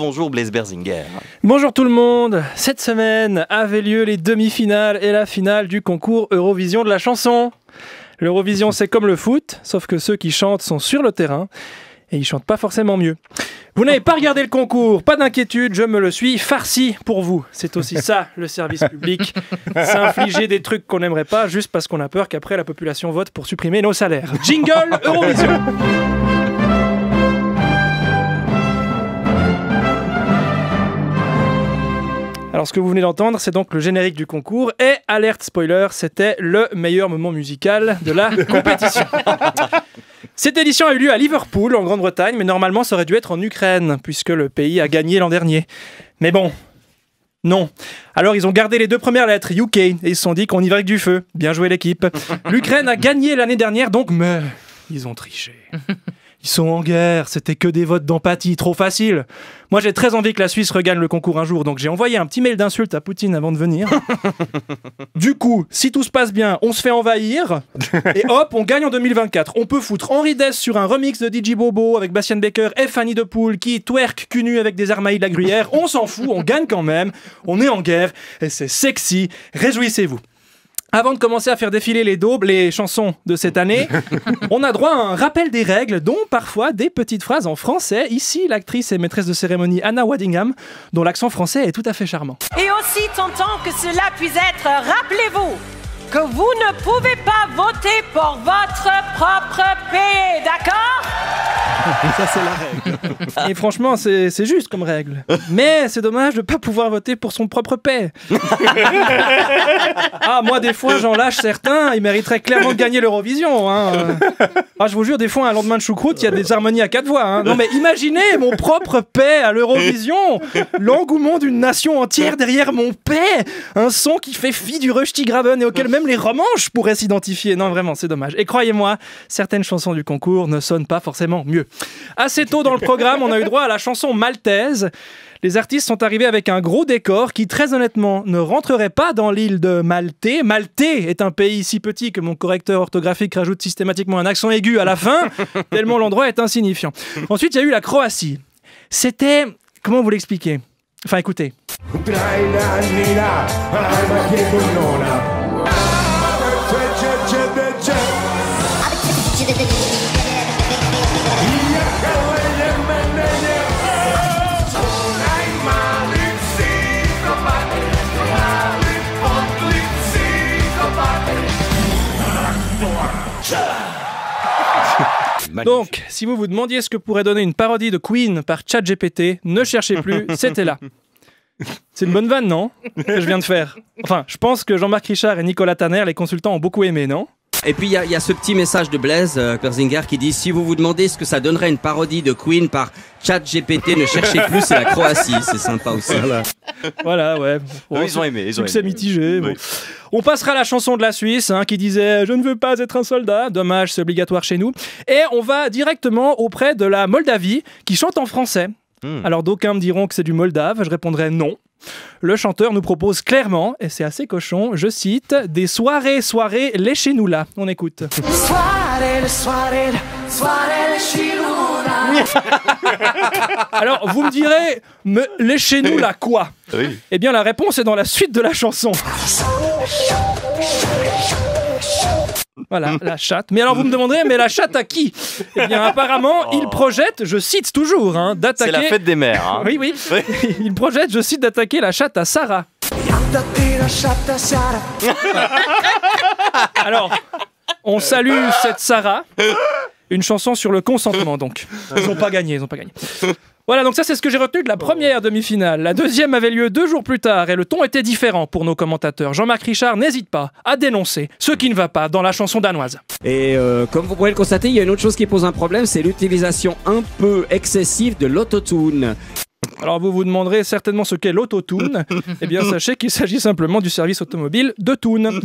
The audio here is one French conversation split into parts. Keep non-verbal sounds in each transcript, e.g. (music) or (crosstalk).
Bonjour Blaise Berzinger. Bonjour tout le monde. Cette semaine avaient lieu les demi-finales et la finale du concours Eurovision de la chanson. L'Eurovision, c'est comme le foot, sauf que ceux qui chantent sont sur le terrain et ils chantent pas forcément mieux. Vous n'avez pas regardé le concours, pas d'inquiétude, je me le suis farci pour vous. C'est aussi ça le service public, s'infliger des trucs qu'on n'aimerait pas juste parce qu'on a peur qu'après la population vote pour supprimer nos salaires. Jingle Eurovision. Alors ce que vous venez d'entendre, c'est donc le générique du concours et alerte spoiler, c'était le meilleur moment musical de la (laughs) compétition. Cette édition a eu lieu à Liverpool, en Grande-Bretagne, mais normalement ça aurait dû être en Ukraine, puisque le pays a gagné l'an dernier. Mais bon, non. Alors ils ont gardé les deux premières lettres, UK, et ils se sont dit qu'on y va avec du feu. Bien joué l'équipe. L'Ukraine a gagné l'année dernière, donc mais ils ont triché. (laughs) Ils sont en guerre, c'était que des votes d'empathie, trop facile. Moi j'ai très envie que la Suisse regagne le concours un jour, donc j'ai envoyé un petit mail d'insulte à Poutine avant de venir. (laughs) du coup, si tout se passe bien, on se fait envahir, (laughs) et hop, on gagne en 2024. On peut foutre Henri Dess sur un remix de DJ Bobo avec Bastien Baker et Fanny de Poule qui twerk cul nu avec des armailles de la gruyère. On s'en fout, on gagne quand même, on est en guerre, et c'est sexy, réjouissez-vous. Avant de commencer à faire défiler les daubes, les chansons de cette année, (laughs) on a droit à un rappel des règles, dont parfois des petites phrases en français. Ici, l'actrice et maîtresse de cérémonie Anna Waddingham, dont l'accent français est tout à fait charmant. Et aussi tentant que cela puisse être, rappelez-vous que vous ne pouvez pas voter pour votre propre pays, (laughs) Ça, c'est la règle. (laughs) Et franchement, c'est juste comme règle. Mais c'est dommage de ne pas pouvoir voter pour son propre paix. (laughs) ah, moi, des fois, j'en lâche certains. Ils mériteraient clairement de gagner l'Eurovision. Hein. Ah, je vous jure, des fois, un lendemain de choucroute, il y a des harmonies à quatre voix. hein. Non, mais imaginez mon propre paix à l'Eurovision. L'engouement d'une nation entière derrière mon paix. Un son qui fait fi du Rusty Graben et auquel même les romanches pourraient s'identifier. Non, vraiment, c'est dommage. Et croyez-moi, certaines chansons du concours ne sonnent pas forcément mieux. Assez tôt dans le programme, on a eu droit à la chanson maltaise. Les artistes sont arrivés avec un gros décor qui, très honnêtement, ne rentrerait pas dans l'île de Maltais. Maltais est un pays si petit que mon correcteur orthographique rajoute systématiquement un accent aigu à la fin, (laughs) tellement l'endroit est insignifiant. Ensuite, il y a eu la Croatie. C'était... Comment vous l'expliquer Enfin, écoutez. Donc, si vous vous demandiez ce que pourrait donner une parodie de Queen par ChatGPT, ne cherchez plus, (laughs) c'était là. C'est une bonne vanne, non? Que je viens de faire. Enfin, je pense que Jean-Marc Richard et Nicolas Tanner, les consultants, ont beaucoup aimé, non? Et puis il y, a- il y a ce petit message de Blaise euh, Perzinger qui dit si vous vous demandez ce que ça donnerait une parodie de Queen par ChatGPT, ne cherchez plus, c'est la Croatie, c'est sympa aussi. Voilà, ouais. Bon, Eux, ils ont aimé. Ils ont aimé. mitigé. bon. On passera à la chanson de la Suisse hein, qui disait Je ne veux pas être un soldat. Dommage, c'est obligatoire chez nous. Et on va directement auprès de la Moldavie qui chante en français. Hmm. Alors d'aucuns me diront que c'est du moldave. Je répondrai non. Le chanteur nous propose clairement, et c'est assez cochon, je cite, des soirées, soirées, léchez-nous là. On écoute. Alors vous me direz, mais léchez-nous là quoi? Oui. Eh bien, la réponse est dans la suite de la chanson. Voilà, la chatte. Mais alors, vous me demanderez, mais la chatte à qui? Eh bien, apparemment, il projette, je cite toujours, hein, Oh. C'est la d'attaquer. fête des mères. hein. Oui, oui. (laughs) Il projette, je cite, d'attaquer la chatte à Sarah. (laughs) Alors, on salue cette Sarah. Une chanson sur le consentement, donc. Ils n'ont pas gagné, ils n'ont pas gagné. Voilà, donc ça c'est ce que j'ai retenu de la première demi-finale. La deuxième avait lieu deux jours plus tard et le ton était différent pour nos commentateurs. Jean-Marc Richard n'hésite pas à dénoncer ce qui ne va pas dans la chanson danoise. Et euh, comme vous pouvez le constater, il y a une autre chose qui pose un problème, c'est l'utilisation un peu excessive de l'autotune. Alors vous vous demanderez certainement ce qu'est l'autotune. Eh bien (laughs) sachez qu'il s'agit simplement du service automobile de Toon.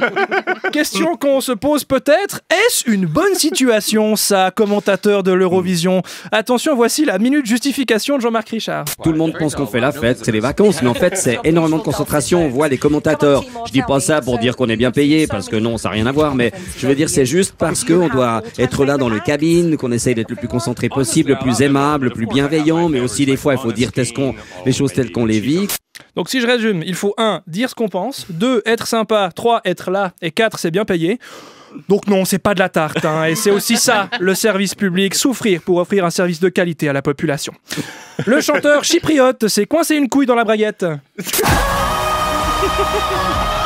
(laughs) Question qu'on se pose peut-être, est-ce une bonne situation ça, commentateur de l'Eurovision? Attention, voici la minute justification de Jean-Marc Richard. Tout le monde pense qu'on fait la fête, c'est les vacances, mais en fait c'est énormément de concentration, on voit les commentateurs. Je dis pas ça pour dire qu'on est bien payé, parce que non, ça n'a rien à voir, mais je veux dire c'est juste parce qu'on doit être là dans le cabine, qu'on essaye d'être le plus concentré possible, le plus aimable, le plus bienveillant, mais aussi des fois il faut faut dire telles qu'on- les choses telles qu'on les vit. Donc si je résume, il faut 1. dire ce qu'on pense, 2. être sympa, 3. être là, et 4. c'est bien payé. Donc non, c'est pas de la tarte, hein, et c'est aussi ça, (laughs) le service public, souffrir pour offrir un service de qualité à la population. Le chanteur chypriote s'est coincé une couille dans la braguette. (laughs)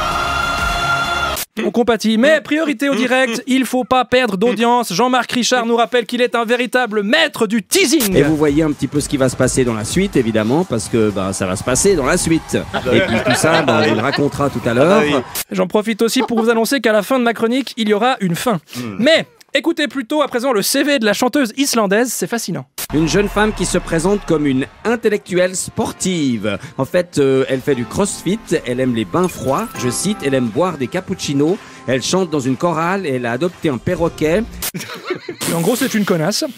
Compatit, mais priorité au direct, il faut pas perdre d'audience. Jean-Marc Richard nous rappelle qu'il est un véritable maître du teasing. Et vous voyez un petit peu ce qui va se passer dans la suite, évidemment, parce que bah, ça va se passer dans la suite. Et puis tout ça, bah, on le racontera tout à l'heure. oui. J'en profite aussi pour vous annoncer qu'à la fin de ma chronique, il y aura une fin. Mais écoutez plutôt à présent le CV de la chanteuse islandaise, c'est fascinant. Une jeune femme qui se présente comme une intellectuelle sportive. En fait, euh, elle fait du crossfit, elle aime les bains froids, je cite, elle aime boire des cappuccinos, elle chante dans une chorale et elle a adopté un perroquet. (laughs) Et en gros, c'est une connasse. (laughs)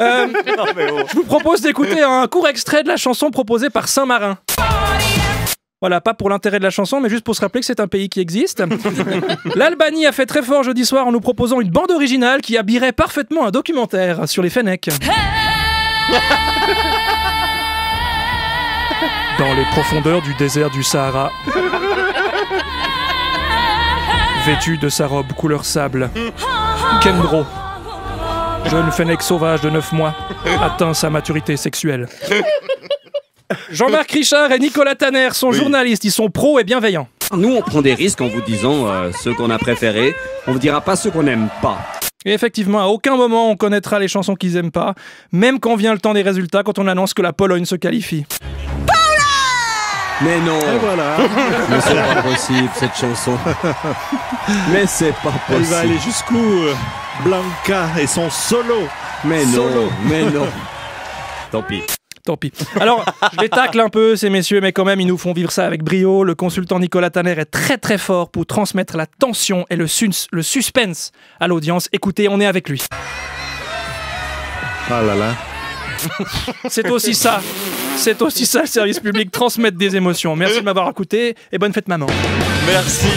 Euh, Je vous propose d'écouter un court extrait de la chanson proposée par Saint-Marin. Voilà, pas pour l'intérêt de la chanson, mais juste pour se rappeler que c'est un pays qui existe. (laughs) L'Albanie a fait très fort jeudi soir en nous proposant une bande originale qui habillerait parfaitement un documentaire sur les Fennecs. Dans les profondeurs du désert du Sahara, vêtu de sa robe couleur sable, Kendro, jeune fennec sauvage de 9 mois, atteint sa maturité sexuelle. Jean-Marc Richard et Nicolas Tanner sont journalistes, ils sont pros et bienveillants. Nous, on prend des risques en vous disant euh, ceux qu'on a préférés. On vous dira pas ceux qu'on n'aime pas. Et effectivement, à aucun moment on connaîtra les chansons qu'ils aiment pas, même quand vient le temps des résultats, quand on annonce que la Pologne se qualifie. Mais non, Et voilà, (laughs) mais c'est pas possible cette chanson. (laughs) Mais c'est pas elle va possible. aller jusqu'où euh, Blanca et son solo? Mais non, Solo. mais non. (laughs) Tant pis. Tant pis. Alors, je les tacle un peu, ces messieurs, mais quand même, ils nous font vivre ça avec brio. Le consultant Nicolas Tanner est très très fort pour transmettre la tension et le, sus- le suspense à l'audience. Écoutez, on est avec lui. Ah là là. C'est aussi ça. C'est aussi ça le service public, transmettre des émotions. Merci de m'avoir écouté et bonne fête maman. Merci.